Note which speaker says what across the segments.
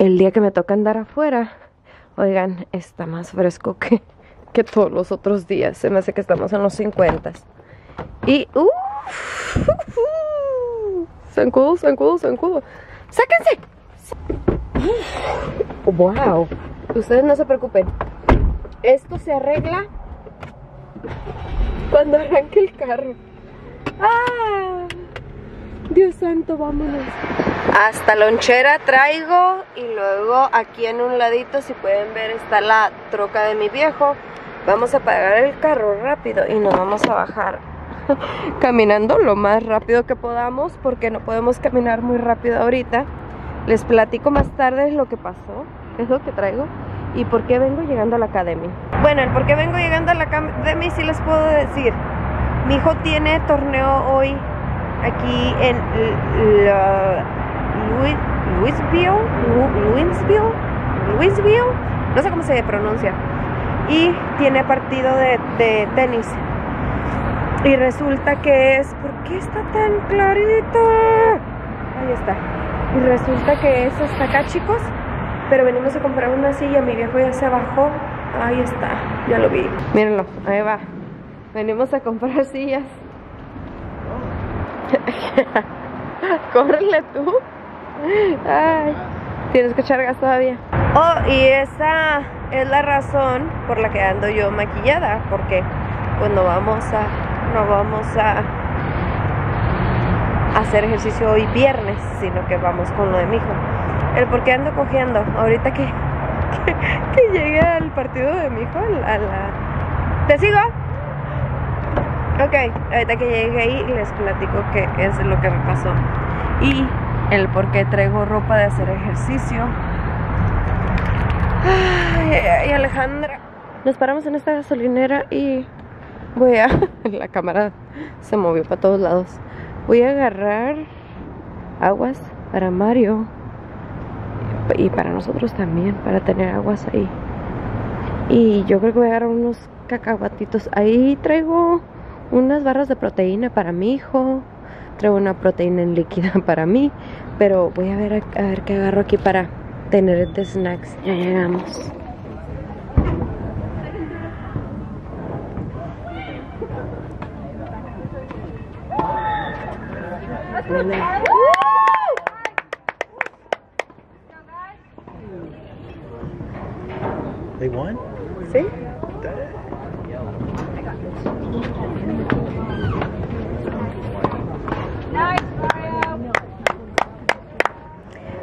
Speaker 1: el día que me toca andar afuera, oigan, está más fresco que, que todos los otros días. Se me hace que estamos en los 50. Y, uff, zancudo, zancudo, zancudo. ¡Sáquense! ¡Wow! Ustedes no se preocupen. Esto se arregla cuando arranque el carro. ¡Ah! Dios santo, vámonos. Hasta lonchera traigo y luego aquí en un ladito, si pueden ver, está la troca de mi viejo. Vamos a apagar el carro rápido y nos vamos a bajar caminando lo más rápido que podamos porque no podemos caminar muy rápido ahorita. Les platico más tarde lo que pasó, es lo que traigo y por qué vengo llegando a la academia. Bueno, el por qué vengo llegando a la academia sí les puedo decir. Mi hijo tiene torneo hoy aquí en Louisville, Louisville, Louisville, no sé cómo se pronuncia. Y tiene partido de, tenis. Y resulta que es, ¿por qué está tan clarito? Ahí está. Y resulta que es hasta acá, chicos. Pero venimos a comprar una silla, mi viejo ya se bajó. Ahí está, ya lo vi. Mírenlo, ahí va. Venimos a comprar sillas. Tú. Tienes que echar gas todavía. Oh, y esa es la razón por la que ando yo maquillada, porque pues no vamos a, no vamos a hacer ejercicio hoy viernes, sino que vamos con lo de mi hijo. El por qué ando cogiendo, ahorita que, que, llegue al partido de mi hijo, a la... ¿Te sigo? Ok, ahorita que llegue ahí les platico qué es lo que me pasó. Y el por qué traigo ropa de hacer ejercicio. Ay, Alejandra. Nos paramos en esta gasolinera y voy a... La cámara se movió para todos lados. Voy a agarrar aguas para Mario y para nosotros también, para tener aguas ahí. Y yo creo que voy a agarrar unos cacahuatitos. Ahí traigo unas barras de proteína para mi hijo. Una proteína en líquida para mí. Pero voy a ver, a, ver qué agarro aquí para tener de snacks. Ya llegamos.
Speaker 2: They won?
Speaker 1: ¿Sí?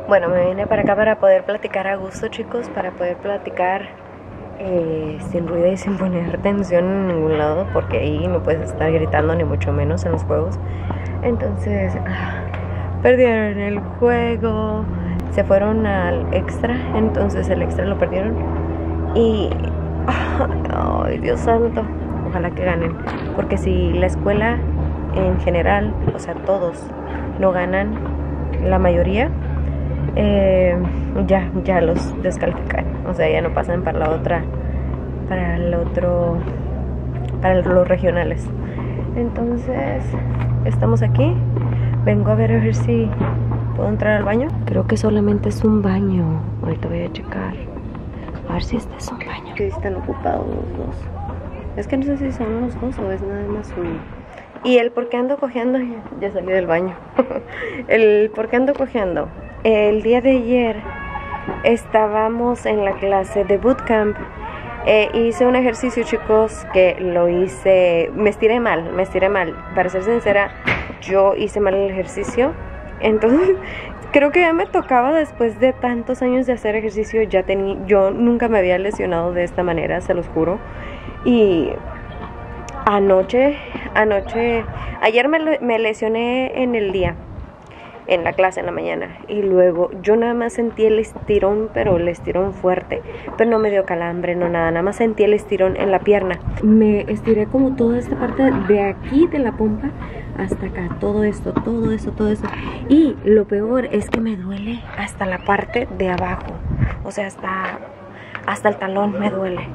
Speaker 1: Bueno, me vine para acá para poder platicar a gusto, chicos, para poder platicar eh, sin ruido y sin poner tensión en ningún lado, porque ahí no puedes estar gritando, ni mucho menos en los juegos. Entonces, ah, perdieron el juego, se fueron al extra, entonces el extra lo perdieron. Y, ay, Dios santo, ojalá que ganen, porque si la escuela en general, o sea, todos, no ganan, la mayoría, eh, ya, ya los descalifican. O sea, ya no pasan para la otra, para el otro, para los regionales. Entonces, estamos aquí. Vengo a ver a ver si puedo entrar al baño. Creo que solamente es un baño. Ahorita voy a checar. A ver si este es un baño. Que están ocupados los dos. Es que no sé si son los dos o es nada más uno. Y el por qué ando cojeando, ya salí del baño. el por qué ando cojeando. El día de ayer estábamos en la clase de bootcamp. Eh, hice un ejercicio, chicos, que lo hice, me estiré mal, me estiré mal. Para ser sincera, yo hice mal el ejercicio. Entonces, creo que ya me tocaba después de tantos años de hacer ejercicio, ya tenía, yo nunca me había lesionado de esta manera, se los juro. Y anoche, anoche, ayer me, me lesioné en el día en la clase en la mañana y luego yo nada más sentí el estirón, pero el estirón fuerte, pero no me dio calambre, no nada, nada más sentí el estirón en la pierna. Me estiré como toda esta parte de aquí de la pompa hasta acá, todo esto, todo eso, todo eso. Y lo peor es que me duele hasta la parte de abajo, o sea, hasta hasta el talón me duele.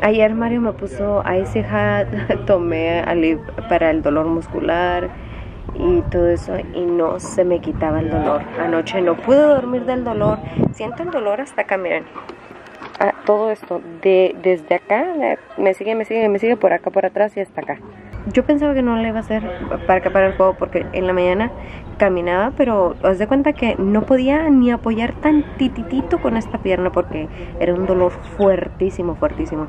Speaker 1: Ayer Mario me puso Ice Hat, tomé para el dolor muscular y todo eso y no se me quitaba el dolor. Anoche no pude dormir del dolor. Siento el dolor hasta acá, miren. Ah, todo esto, de, desde acá, me sigue, me sigue, me sigue por acá, por atrás y hasta acá. Yo pensaba que no le iba a hacer para acá para el juego porque en la mañana caminaba, pero os de cuenta que no podía ni apoyar tan tititito con esta pierna porque era un dolor fuertísimo, fuertísimo.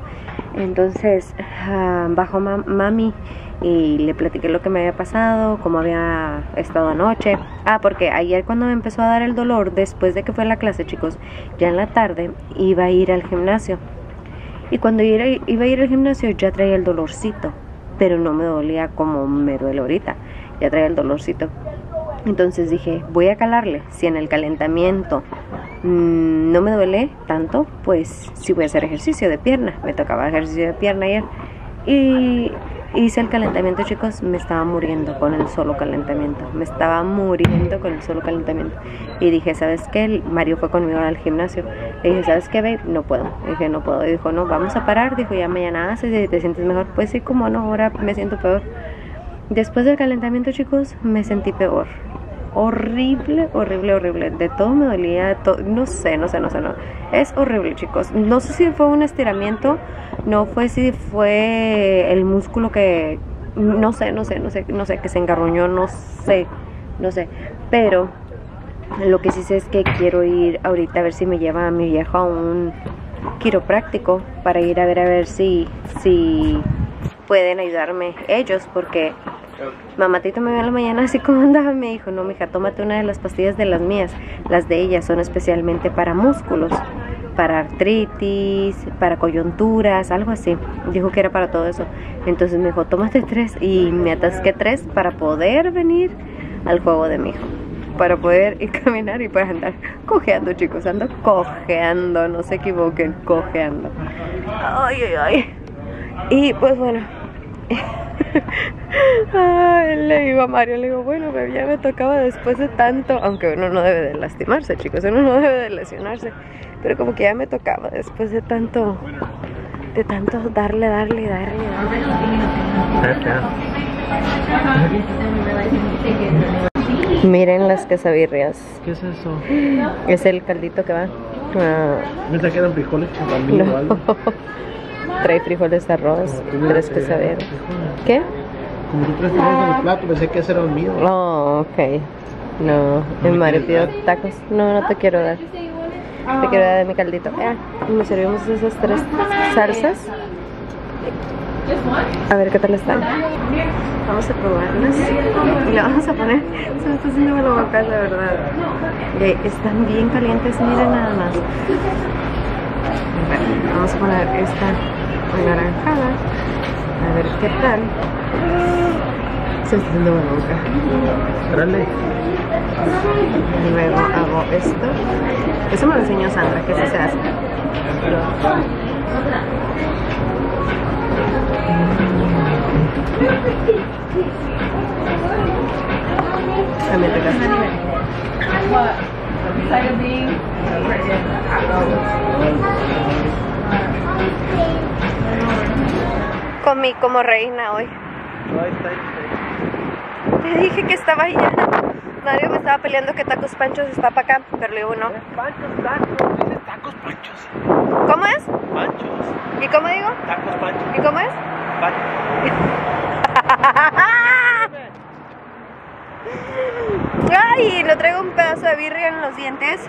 Speaker 1: Entonces uh, bajó mami y le platiqué lo que me había pasado, cómo había estado anoche. Ah, porque ayer cuando me empezó a dar el dolor, después de que fue la clase, chicos, ya en la tarde iba a ir al gimnasio. Y cuando iba a ir al gimnasio ya traía el dolorcito, pero no me dolía como me duele ahorita, ya traía el dolorcito. Entonces dije, voy a calarle, si en el calentamiento mm, no me duele tanto, pues sí voy a hacer ejercicio de pierna, me tocaba ejercicio de pierna ayer. Y hice el calentamiento, chicos, me estaba muriendo con el solo calentamiento. Me estaba muriendo con el solo calentamiento. Y dije, ¿sabes qué? Mario fue conmigo al gimnasio. Le dije, ¿sabes qué, babe? No puedo. dije, no puedo. Y dijo, no, vamos a parar. Dijo, ya mañana haces y te sientes mejor. Pues sí, como no, ahora me siento peor. Después del calentamiento, chicos, me sentí peor horrible, horrible, horrible. De todo me dolía, no sé, no sé, no sé, no. Es horrible, chicos. No sé si fue un estiramiento, no fue si fue el músculo que, no sé, no sé, no sé, no sé, que se engarruñó, no sé, no sé. Pero lo que sí sé es que quiero ir ahorita a ver si me lleva a mi viejo a un quiropráctico para ir a ver a ver si, si pueden ayudarme ellos porque Mamatito me vio en la mañana así como andaba me dijo, no, mija, tómate una de las pastillas de las mías. Las de ellas son especialmente para músculos, para artritis, para coyunturas, algo así. Dijo que era para todo eso. Entonces me dijo, tómate tres y me atasqué tres para poder venir al juego de mi hijo. Para poder ir caminar y para andar cojeando, chicos. Ando cojeando, no se equivoquen, cojeando. Ay, ay, ay. Y pues bueno. le digo a Mario, le digo, bueno, pero ya me tocaba después de tanto, aunque uno no debe de lastimarse, chicos, uno no debe de lesionarse, pero como que ya me tocaba después de tanto, de tanto darle, darle, darle, darle. Miren las quesabirrias.
Speaker 2: ¿Qué es eso?
Speaker 1: Es el caldito que va.
Speaker 2: Ah. Me quedan frijoles no.
Speaker 1: Trae frijoles de arroz, tres quesadillas. ¿Qué?
Speaker 2: Como tú frijoles en el plato, pensé que ese era el mío.
Speaker 1: Oh, ok. No, el Mario pidió tacos. No, no te quiero dar. Te quiero dar mi caldito. Ah, me servimos esas tres salsas. A ver qué tal están. Vamos a probarlas. Y la vamos a poner. Se me está haciendo la boca, la verdad. Están bien calientes, miren nada más. vamos a poner esta anaranjada. A ver qué tal. Se está haciendo boca.
Speaker 2: Dale.
Speaker 1: Luego hago esto. Eso me lo enseñó Sandra, que así se hace. También te Comí como reina hoy. Te dije que estaba allá. Mario me estaba peleando que Tacos Panchos está para acá, pero le digo no.
Speaker 2: Panchos, tacos, tacos panchos.
Speaker 1: ¿Cómo es?
Speaker 2: Panchos.
Speaker 1: ¿Y cómo digo?
Speaker 2: Tacos panchos.
Speaker 1: ¿Y cómo es? Ay, no traigo un pedazo de birria en los dientes.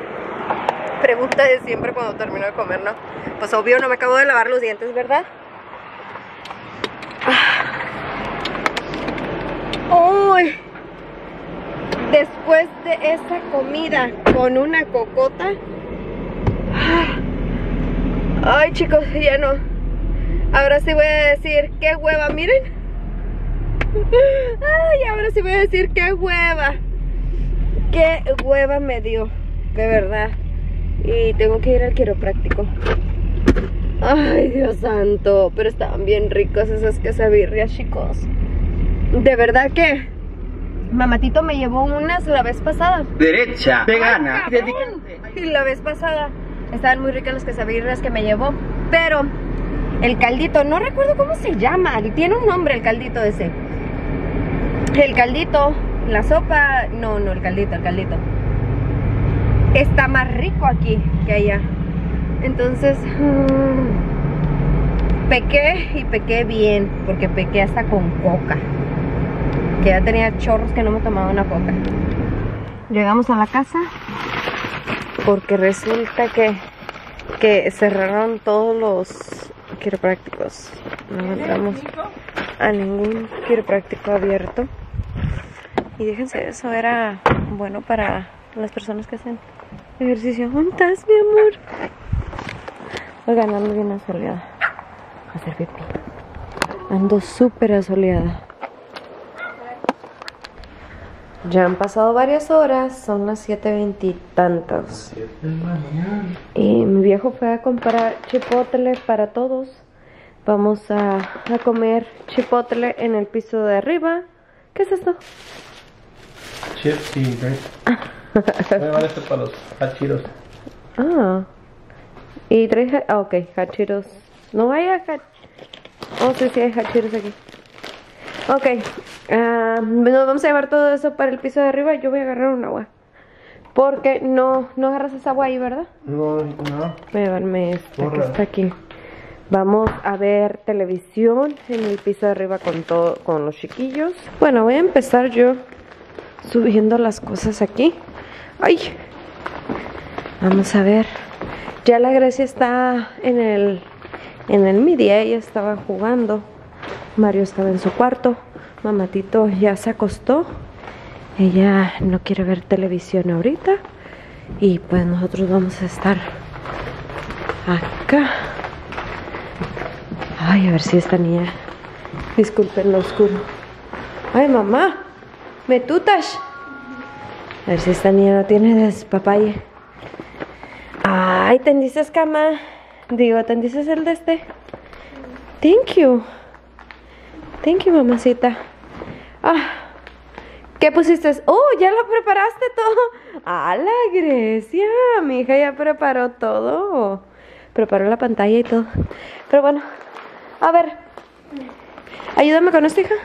Speaker 1: Pregunta de siempre cuando termino de comer, ¿no? Pues obvio no me acabo de lavar los dientes, ¿verdad? Uy, después de esa comida con una cocota. Ay, chicos, ya no. Ahora sí voy a decir qué hueva, miren. Ay, ahora sí voy a decir qué hueva. Qué hueva me dio, de verdad. Y tengo que ir al quiropráctico. Ay, Dios santo. Pero estaban bien ricos esas quesabirrias, chicos. De verdad que Mamatito me llevó unas la vez pasada.
Speaker 2: Derecha, vegana.
Speaker 1: y la vez pasada estaban muy ricas las quesabirrias que me llevó. Pero el caldito, no recuerdo cómo se llama. Tiene un nombre el caldito ese. El caldito la sopa, no, no, el caldito, el caldito. Está más rico aquí que allá. Entonces, mm, pequé y pequé bien, porque pequé hasta con coca. Que ya tenía chorros que no me tomaba una coca. Llegamos a la casa porque resulta que, que cerraron todos los quiroprácticos. No encontramos a ningún quiropráctico abierto. Y déjense, eso era bueno para las personas que hacen ejercicio. ¿Dónde estás, mi amor? Oigan, ando bien asoleada. A hacer pipí. Ando súper asoleada. Ya han pasado varias horas, son las 7.20 y tantas. Y mi viejo fue a comprar chipotle para todos. Vamos a, a comer chipotle en el piso de arriba. ¿Qué es esto?
Speaker 2: Chips y. Me van ser para los hachiros.
Speaker 1: Ah. Y tres. Ah, ok, hachiros. No hay hach... Oh, sí, sí, hay hachiros aquí. Ok. ah, nos vamos a llevar todo eso para el piso de arriba. Yo voy a agarrar un agua. Porque no, no agarras esa agua ahí, ¿verdad?
Speaker 2: No, no.
Speaker 1: Voy a llevarme esta que está aquí. Vamos a ver televisión en el piso de arriba con todo, con los chiquillos. Bueno, voy a empezar yo subiendo las cosas aquí. ¡Ay! Vamos a ver. Ya la Grecia está en el en el media, ella estaba jugando. Mario estaba en su cuarto. Mamatito ya se acostó. Ella no quiere ver televisión ahorita. Y pues nosotros vamos a estar acá. Ay, a ver si esta niña. Disculpen lo oscuro. Ay, mamá. Me tutas. A ver si esta niña no tiene despapalle. Ay, tendices cama. Digo, tendices el de este. Thank you. Thank you, mamacita. Ah. ¿Qué pusiste? Oh, ya lo preparaste todo. La Grecia. Mi hija ya preparó todo. Preparó la pantalla y todo. Pero bueno, a ver. Ayúdame con esto, hija.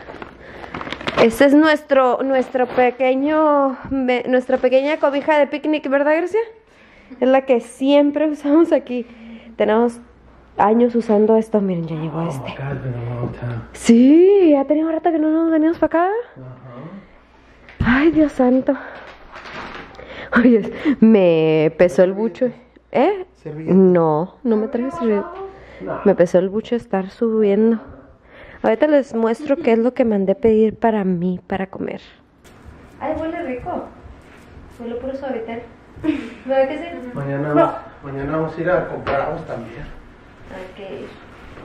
Speaker 1: Este es nuestro, nuestro pequeño, nuestra pequeña cobija de picnic, ¿verdad, Grecia? Es la que siempre usamos aquí. Tenemos años usando esto. Miren, ya llegó este.
Speaker 2: Long time.
Speaker 1: Sí, ya tenía un rato que no nos venimos para acá. Ay, Dios santo. Oye, me pesó el bucho. ¿Eh?
Speaker 2: Servilleta.
Speaker 1: No, no me traes servilleta. Me pesó el bucho estar subiendo. Ahorita les muestro qué es lo que mandé pedir para mí para comer. Ay, huele rico. Huele puro suavitel. ¿Verdad que sí?
Speaker 2: Mañana, vamos, mañana vamos a ir a comprar aguas también.
Speaker 1: Ok.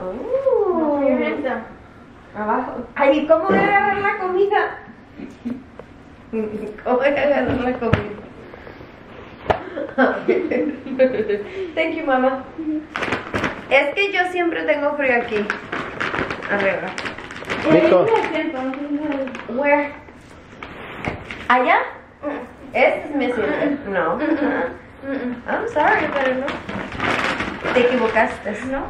Speaker 1: Oh. Abajo. Ay, ¿cómo voy a agarrar la comida? ¿Cómo voy a agarrar la comida? Thank you, mamá. Es que yo siempre tengo frío aquí. Arriba.
Speaker 2: Nico.
Speaker 1: Where? ¿Allá? Este es mi asiento. No. I'm sorry, pero no. Te equivocaste. No.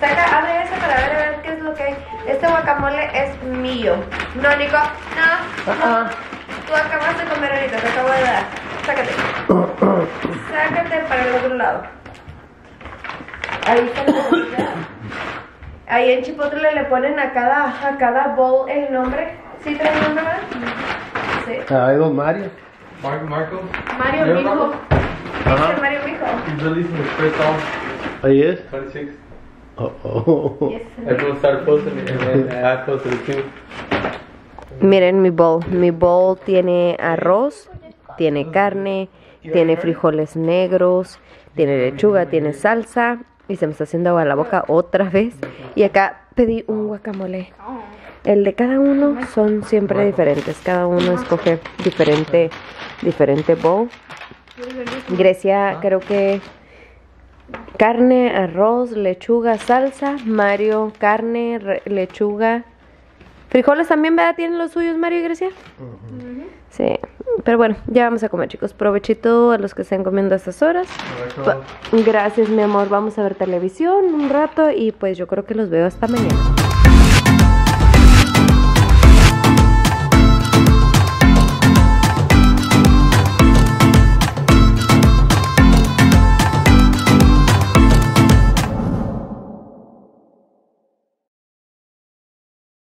Speaker 1: Saca, abre esa para ver, a ver qué es lo que hay. Este guacamole es mío. No, Nico. No.
Speaker 2: Ah,
Speaker 1: Tú acabas de comer ahorita, te acabo de dar. Sácate. Sácate para el otro lado. Ahí está la comida. Ahí en Chipotle le ponen a cada, a cada bowl el nombre. ¿Sí trae el nombre, verdad? Sí.
Speaker 2: ah. Hay dos Mario.
Speaker 3: Marco,
Speaker 1: Mario Mijo. Mario Mijo.
Speaker 3: he's releasing his first album,
Speaker 2: Ahí es.
Speaker 3: 26.
Speaker 2: Oh, oh.
Speaker 1: Yes.
Speaker 3: Everyone started posting and then I posted it too.
Speaker 1: Miren mi bowl. Mi bowl tiene arroz, tiene carne, tiene frijoles negros, tiene lechuga, tiene salsa. Y se me está haciendo agua la boca otra vez. Y acá pedí un guacamole. El de cada uno son siempre diferentes. Cada uno escoge diferente, diferente bowl. Grecia creo que carne, arroz, lechuga, salsa. Mario, carne, re- lechuga. Frijoles también, ¿verdad? ¿Tienen los suyos, Mario y Grecia? Sí. Pero bueno, ya vamos a comer, chicos. Provechito a los que estén comiendo a estas horas. Gracias, mi amor. Vamos a ver televisión un rato y pues yo creo que los veo hasta mañana.